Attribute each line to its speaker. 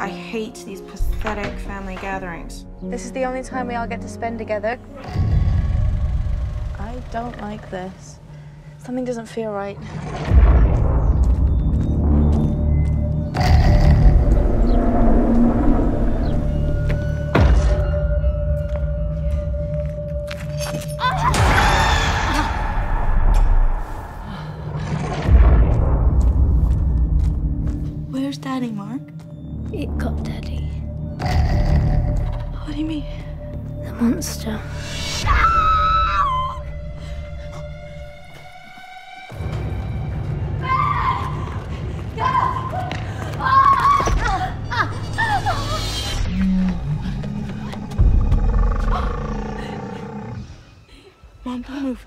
Speaker 1: I hate these pathetic family gatherings.
Speaker 2: This is the only time we all get to spend together. I don't like this. Something doesn't feel right.
Speaker 3: It got Daddy.
Speaker 1: What do you mean?
Speaker 3: The monster.
Speaker 1: Mom, don't move.